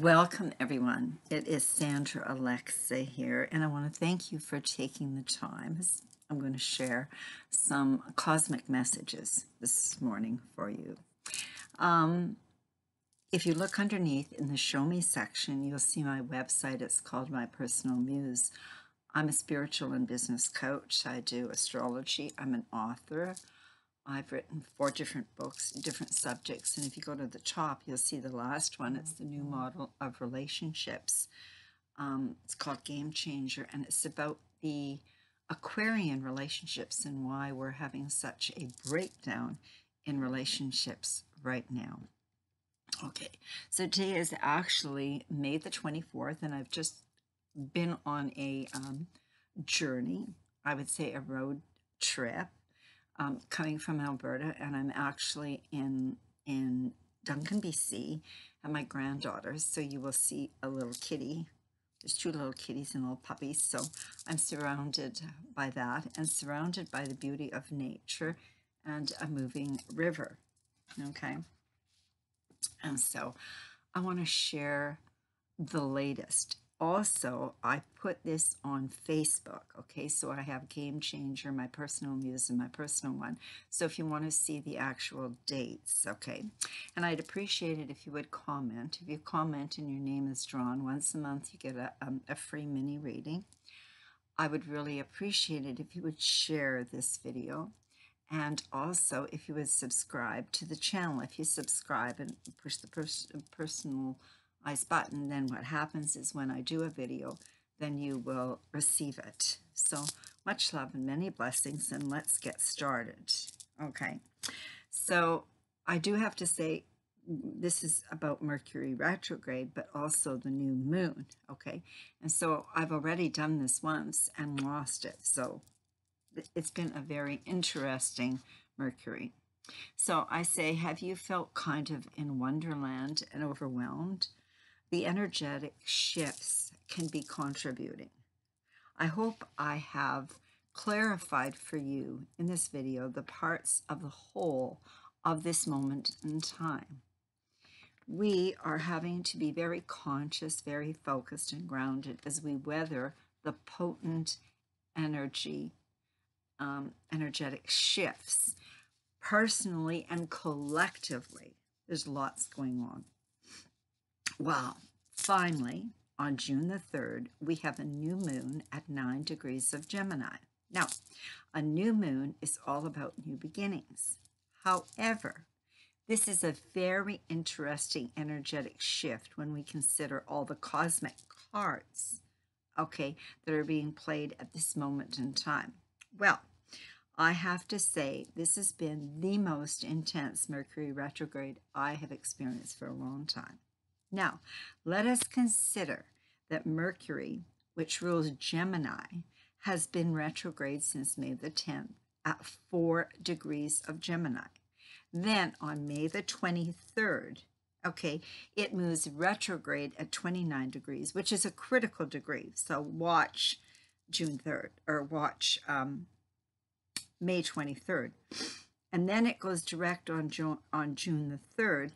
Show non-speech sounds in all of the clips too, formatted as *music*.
Welcome, everyone. It is Sandra Alexcae here, and I want to thank you for taking the time. I'm going to share some cosmic messages this morning for you. Um, if you look underneath in the Show Me section, you'll see my website. It's called My Personal Muse. I'm a spiritual and business coach. I do astrology. I'm an author. I've written four different books, different subjects. And if you go to the top, you'll see the last one. It's the new model of relationships. Um, it's called Game Changer, and it's about the Aquarian relationships and why we're having such a breakdown in relationships right now. Okay, so today is actually May the 24th, and I've just been on a um, journey, I would say a road trip, um, coming from Alberta, and I'm actually in in Duncan, BC, and my granddaughters. So you will see a little kitty. There's two little kitties and little puppies. So I'm surrounded by that and surrounded by the beauty of nature and a moving river. Okay. And so I want to share the latest also, I put this on Facebook. Okay, so I have Game Changer, my personal muse, and my personal one. So if you want to see the actual dates, okay, and I'd appreciate it if you would comment. If you comment and your name is drawn once a month, you get a, um, a free mini reading. I would really appreciate it if you would share this video. And also, if you would subscribe to the channel, if you subscribe and push the pers personal button, then what happens is when I do a video, then you will receive it. So much love and many blessings, and let's get started. Okay, so I do have to say this is about Mercury retrograde, but also the new moon. Okay, and so I've already done this once and lost it. So it's been a very interesting Mercury. So I say, have you felt kind of in wonderland and overwhelmed? The energetic shifts can be contributing. I hope I have clarified for you in this video the parts of the whole of this moment in time. We are having to be very conscious, very focused and grounded as we weather the potent energy, um, energetic shifts, personally and collectively. There's lots going on. Well, finally, on June the 3rd, we have a new moon at 9 degrees of Gemini. Now, a new moon is all about new beginnings. However, this is a very interesting energetic shift when we consider all the cosmic cards, okay, that are being played at this moment in time. Well, I have to say, this has been the most intense Mercury retrograde I have experienced for a long time. Now, let us consider that Mercury, which rules Gemini, has been retrograde since May the 10th at 4 degrees of Gemini. Then on May the 23rd, okay, it moves retrograde at 29 degrees, which is a critical degree. So watch June 3rd or watch um, May 23rd. And then it goes direct on, June, on June the 3rd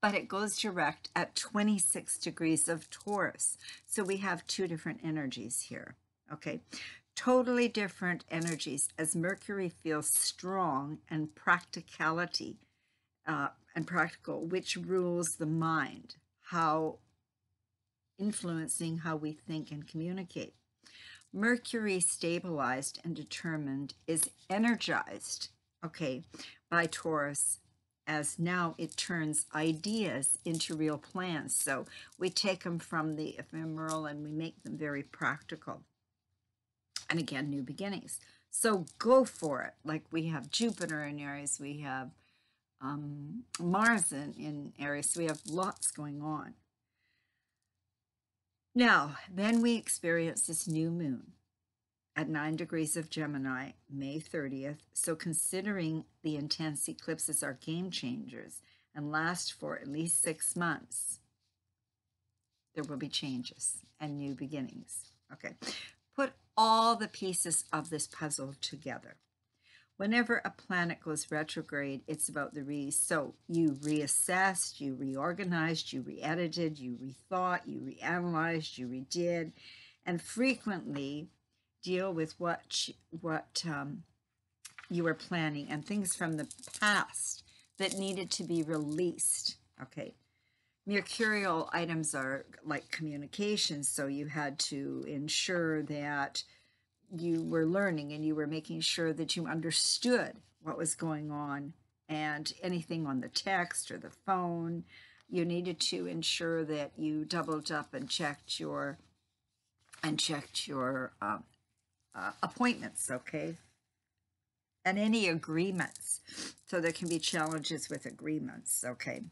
but it goes direct at 26 degrees of Taurus. So we have two different energies here, okay? Totally different energies as Mercury feels strong and practicality uh, and practical, which rules the mind, how influencing how we think and communicate. Mercury stabilized and determined is energized, okay, by Taurus as now it turns ideas into real plans. So we take them from the ephemeral and we make them very practical. And again, new beginnings. So go for it. Like we have Jupiter in Aries, we have um, Mars in, in Aries, so we have lots going on. Now, then we experience this new moon at 9 degrees of Gemini, May 30th. So considering the intense eclipses are game changers and last for at least six months, there will be changes and new beginnings. Okay, put all the pieces of this puzzle together. Whenever a planet goes retrograde, it's about the re. So you reassessed, you reorganized, you re edited, you rethought, you reanalyzed, you redid, and frequently deal with what, what um, you were planning and things from the past that needed to be released. Okay. Mercurial items are like communications, so you had to ensure that you were learning and you were making sure that you understood what was going on and anything on the text or the phone you needed to ensure that you doubled up and checked your and checked your uh, uh, appointments okay and any agreements so there can be challenges with agreements okay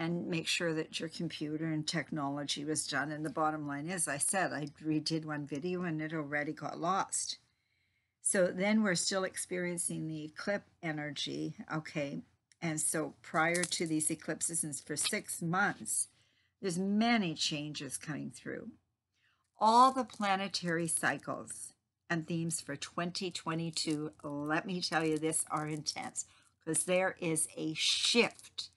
and make sure that your computer and technology was done. And the bottom line is, I said, I redid one video and it already got lost. So then we're still experiencing the eclipse energy, okay? And so prior to these eclipses, and for six months, there's many changes coming through. All the planetary cycles and themes for 2022, let me tell you, this are intense because there is a shift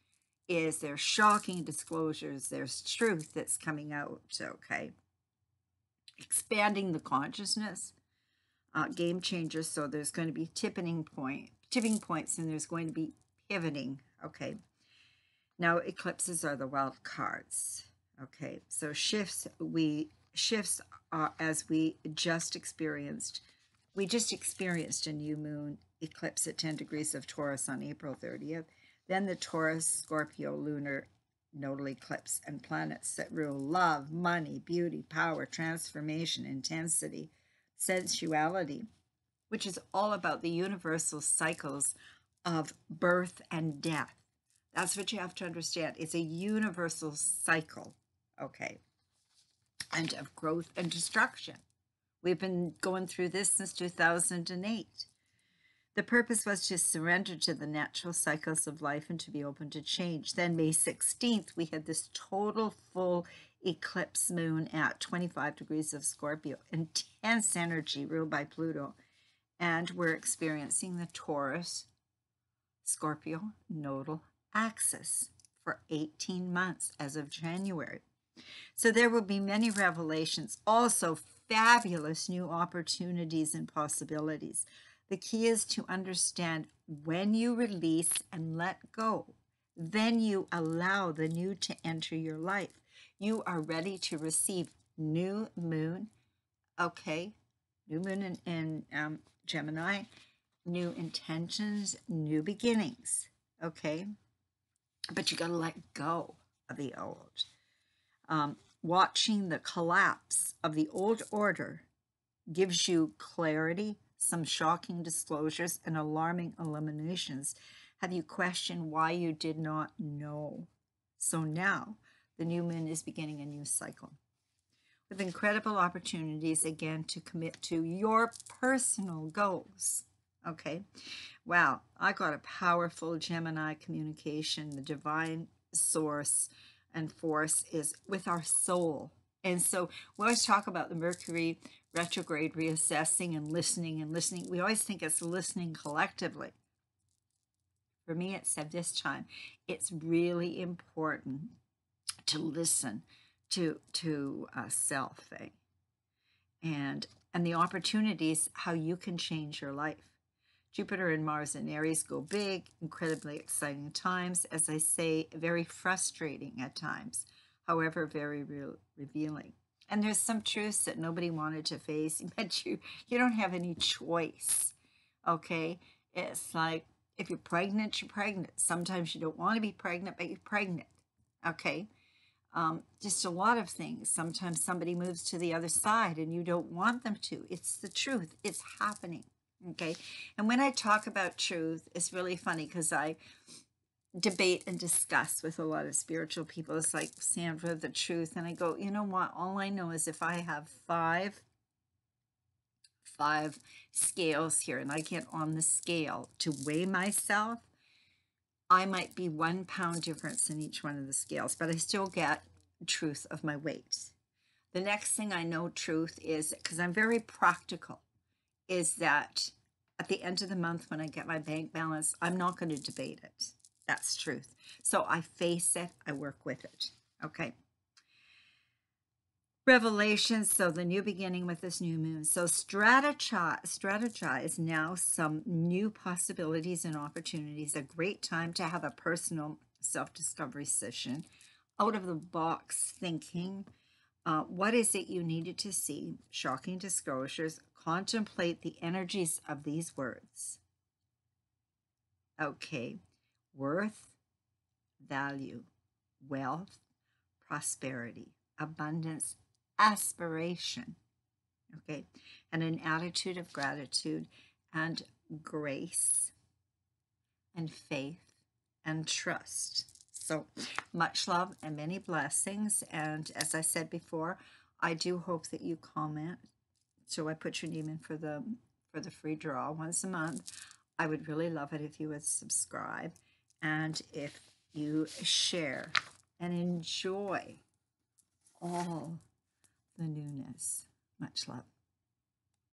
is there shocking disclosures, there's truth that's coming out, okay? Expanding the consciousness, uh, game changers, so there's going to be tipping point, tipping points, and there's going to be pivoting, okay? Now, eclipses are the wild cards, okay? So shifts, we, shifts are, as we just experienced, we just experienced a new moon eclipse at 10 degrees of Taurus on April 30th. Then the Taurus Scorpio lunar nodal eclipse and planets that rule love, money, beauty, power, transformation, intensity, sensuality, which is all about the universal cycles of birth and death. That's what you have to understand. It's a universal cycle, okay, and of growth and destruction. We've been going through this since 2008. The purpose was to surrender to the natural cycles of life and to be open to change. Then, May 16th, we had this total full eclipse moon at 25 degrees of Scorpio, intense energy ruled by Pluto. And we're experiencing the Taurus Scorpio nodal axis for 18 months as of January. So there will be many revelations, also fabulous new opportunities and possibilities. The key is to understand when you release and let go, then you allow the new to enter your life. You are ready to receive new moon, okay? New moon in, in um, Gemini, new intentions, new beginnings, okay? But you got to let go of the old. Um, watching the collapse of the old order gives you clarity some shocking disclosures and alarming eliminations have you questioned why you did not know. So now the new moon is beginning a new cycle with incredible opportunities again to commit to your personal goals. Okay. Wow. I got a powerful Gemini communication. The divine source and force is with our soul. And so we always talk about the Mercury retrograde reassessing and listening and listening. We always think it's listening collectively. For me, it's at this time, it's really important to listen to to uh, self thing, and and the opportunities how you can change your life. Jupiter and Mars and Aries go big, incredibly exciting times. As I say, very frustrating at times, however, very real, revealing. And there's some truths that nobody wanted to face, *laughs* but you you don't have any choice. Okay? It's like if you're pregnant, you're pregnant. Sometimes you don't want to be pregnant, but you're pregnant. Okay? Um, just a lot of things. Sometimes somebody moves to the other side and you don't want them to. It's the truth. It's happening. Okay. And when I talk about truth, it's really funny because I debate and discuss with a lot of spiritual people. It's like, Sandra, the truth. And I go, you know what? All I know is if I have five, five scales here and I get on the scale to weigh myself, I might be one pound difference in each one of the scales, but I still get truth of my weight. The next thing I know truth is, because I'm very practical, is that At the end of the month, when I get my bank balance, I'm not going to debate it. That's truth. So I face it, I work with it. Okay. Revelation, so the new beginning with this new moon. So strategize, strategize now some new possibilities and opportunities. A great time to have a personal self-discovery session. Out of the box thinking. Uh, what is it you needed to see? Shocking disclosures. Contemplate the energies of these words. Okay. Worth, value, wealth, prosperity, abundance, aspiration, okay, and an attitude of gratitude and grace and faith and trust. So much love and many blessings. And as I said before, I do hope that you comment. So I put your name in for the for the free draw once a month. I would really love it if you would subscribe and if you share and enjoy all the newness. Much love.